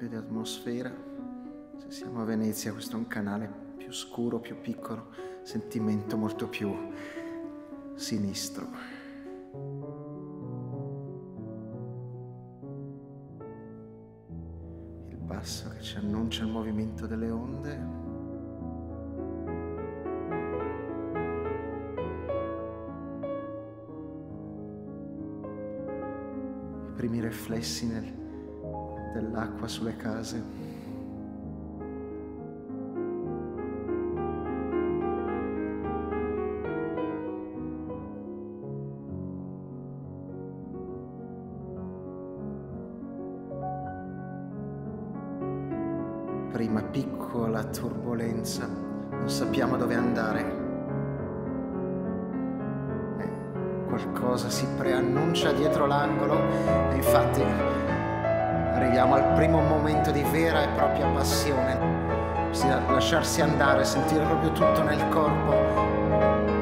cambio di atmosfera. Se siamo a Venezia, questo è un canale più scuro, più piccolo, sentimento molto più sinistro. Il basso che ci annuncia il movimento delle onde. I primi riflessi nel- dell'acqua sulle case. prima piccola turbolenza, non sappiamo dove andare. E qualcosa si preannuncia dietro l'angolo e infatti arriviamo al primo momento di vera e propria passione, lasciarsi andare, sentire proprio tutto nel corpo